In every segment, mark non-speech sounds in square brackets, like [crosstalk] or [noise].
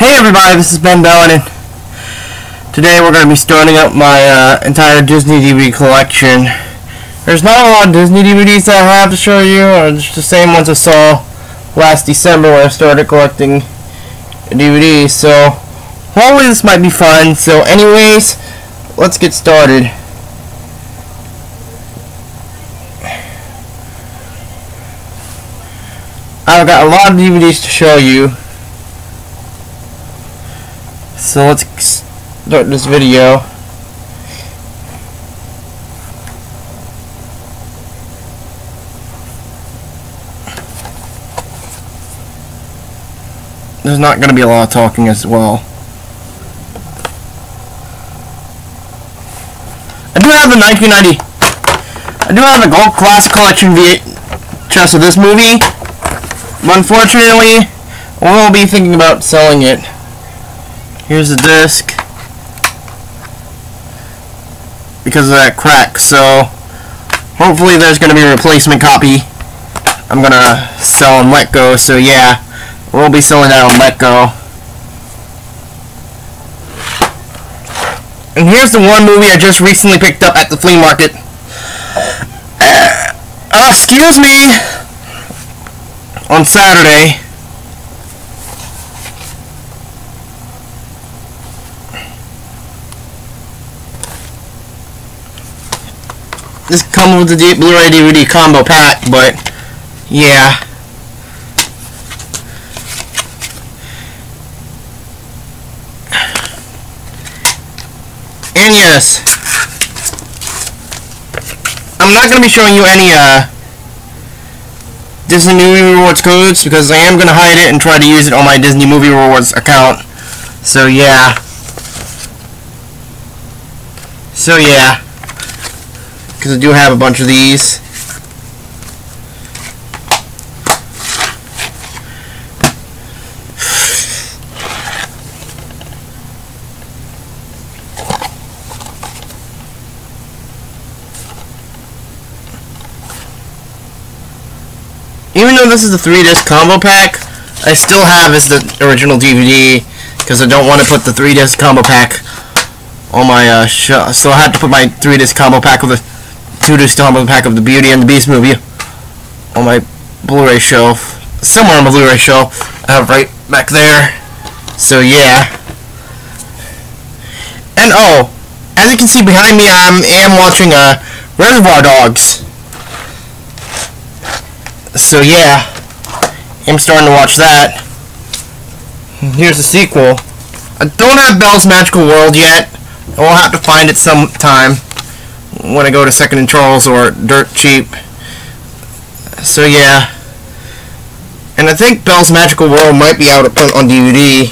Hey everybody, this is Ben Bellin, and today we're going to be starting up my uh, entire Disney DVD collection. There's not a lot of Disney DVDs that I have to show you, or just the same ones I saw last December when I started collecting DVDs, so hopefully this might be fun. So anyways, let's get started. I've got a lot of DVDs to show you. So let's start this video. There's not going to be a lot of talking as well. I do have the 1990. I do have the Gold Classic Collection VHS of this movie. But unfortunately, I will be thinking about selling it. Here's the disc. Because of that crack, so hopefully there's to be a replacement copy I'm to sell on Letgo, so yeah, we'll be selling that on Letgo. And here's the one movie I just recently picked up at the flea market. Uh, [coughs] excuse me! On Saturday. This comes with the Blu-ray DVD combo pack, but yeah. And yes, I'm not going to be showing you any uh, Disney Movie Rewards codes because I am going to hide it and try to use it on my Disney Movie Rewards account. So yeah. So yeah because I do have a bunch of these. Even though this is the 3-disc combo pack, I still have is the original DVD because I don't want to put the 3-disc combo pack on my uh, show. So I had to put my 3-disc combo pack with a two-disc combo pack of the Beauty and the Beast movie on my Blu-ray shelf. Somewhere on my Blu-ray shelf. I have right back there. So yeah. And oh, as you can see behind me, I am watching uh, Reservoir Dogs. So yeah, I'm starting to watch that. Here's the sequel. I don't have Belle's Magical World yet. I will have to find it sometime when I go to Second and Charles or Dirt Cheap. So yeah. And I think Belle's Magical World might be out on DVD,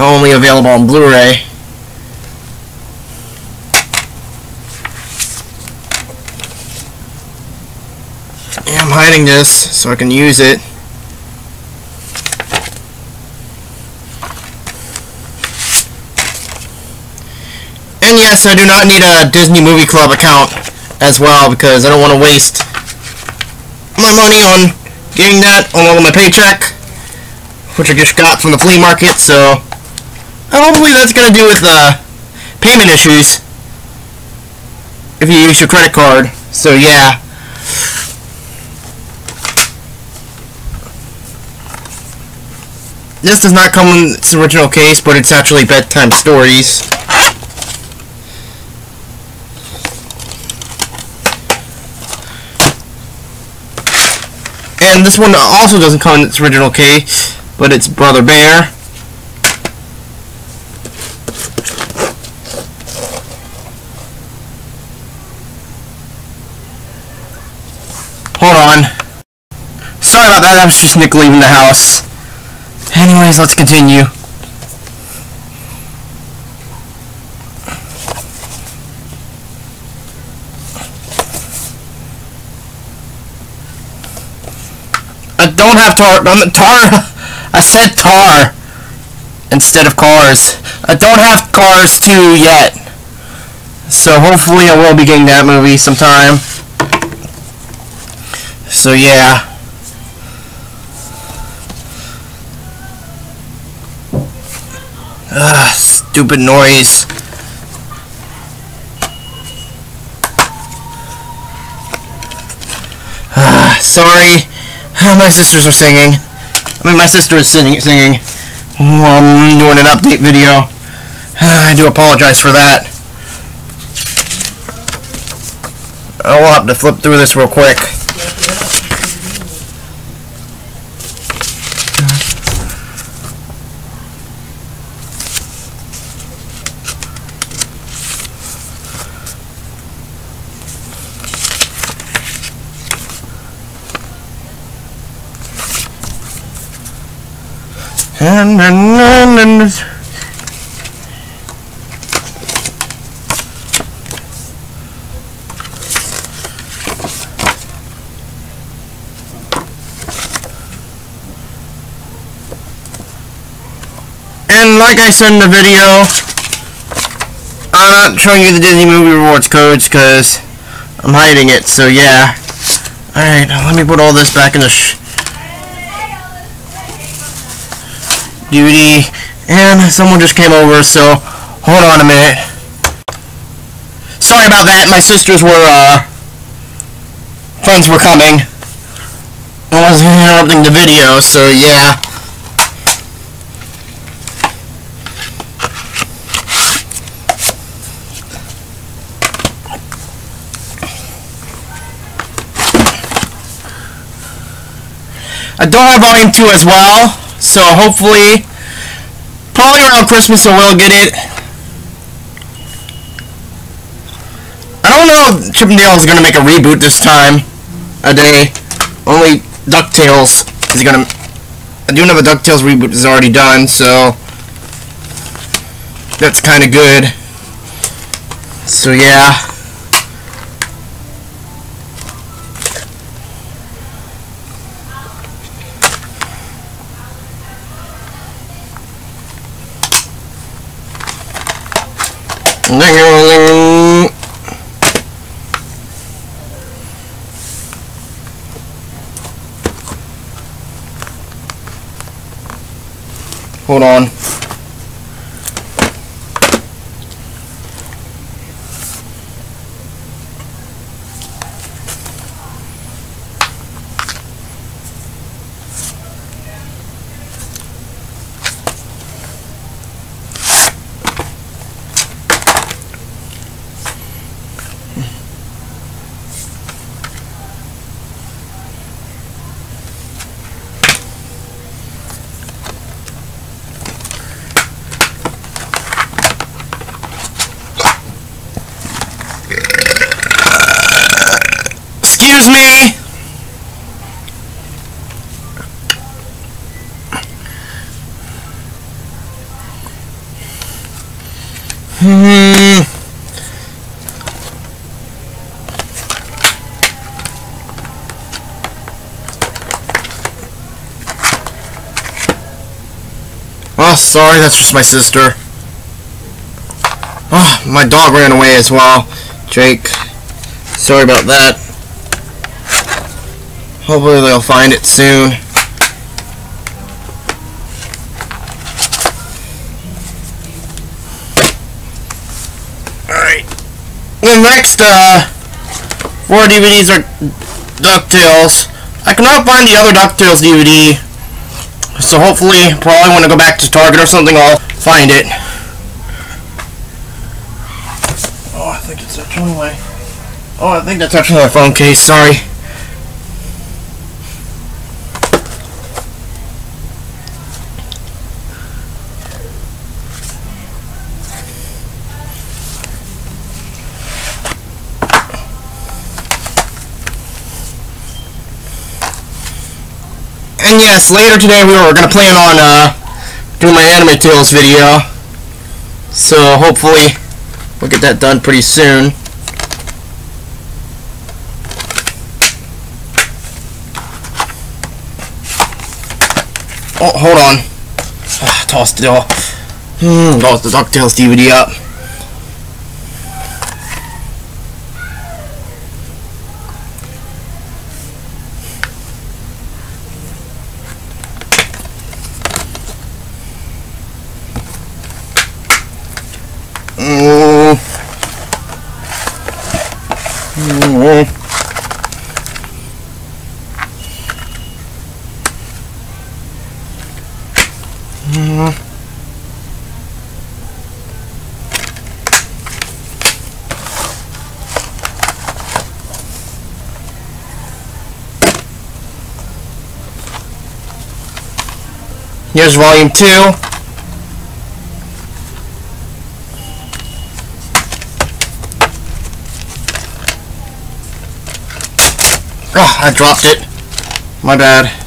only available on Blu-ray. I'm hiding this so I can use it. And yes, I do not need a Disney Movie Club account as well because I don't want to waste my money on getting that along with my paycheck, which I just got from the flea market, so hopefully that's going to do with uh, payment issues if you use your credit card. So yeah. This does not come in its original case, but it's actually bedtime stories. And this one also doesn't come in its original case, but it's Brother Bear. Hold on. Sorry about that, that was just Nick leaving the house. Anyways, let's continue. Don't have tar. I'm tar. [laughs] I said tar instead of cars. I don't have Cars 2 yet. So hopefully I will be getting that movie sometime. So yeah. Ugh, stupid noise. Ah, sorry. Oh, my sisters are singing. I mean, my sister is singing, singing I'm doing an update video. [sighs] I do apologize for that. I'll have to flip through this real quick. And, and, and, and And like I said in the video, I'm not showing you the Disney Movie Rewards codes because I'm hiding it, so yeah. Alright, let me put all this back in the DVD. And someone just came over, so hold on a minute. Sorry about that, my sisters were, uh, friends were coming. I was interrupting the video, so yeah. I don't have Volume 2 as well, so hopefully, probably around Christmas I will get it. I don't know if Chip 'n Dale is going to make a reboot this time a day. Only DuckTales is going to... I do know the DuckTales reboot is already done, so... That's kind of good. So yeah. Hold on. Excuse me! Hmm. Oh, sorry, that's just my sister. Oh, my dog ran away as well. Jake. Sorry about that. Hopefully they'll find it soon. Alright. The next, uh, four DVDs are DuckTales. I cannot find the other DuckTales DVD. So hopefully, probably when I go back to Target or something, I'll find it. Oh, I think it's actually my... Oh, I think that's actually my phone case, sorry. And yes, later today we were going to plan on uh, doing my Anime Tales video. So hopefully we'll get that done pretty soon. Oh, hold on. Ah, tossed it off. Hmm, tossed the DuckTales DVD up. Here's volume 2. Oh, I dropped it. My bad.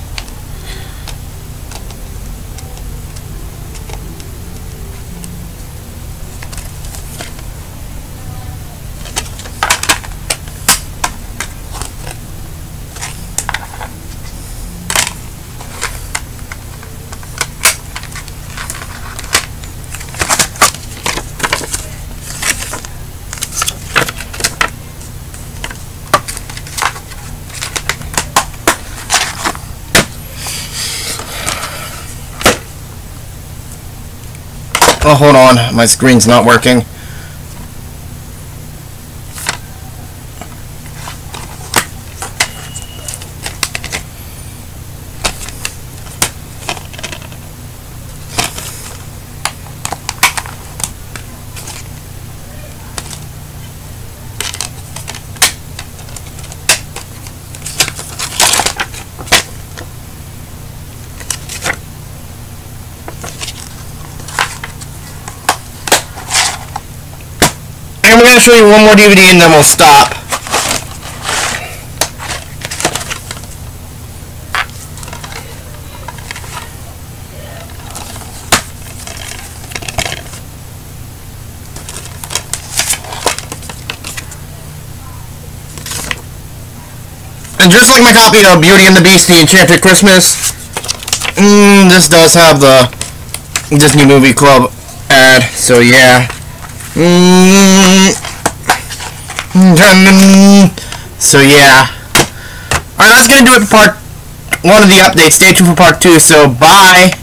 Hold on. My screen's not working. And we're going to show you one more DVD and then we'll stop. And just like my copy of Beauty and the Beast, The Enchanted Christmas, mm, this does have the Disney Movie Club ad, so yeah. Mm. So yeah. Alright, that's gonna do it for part one of the updates. Stay tuned for part two, so bye.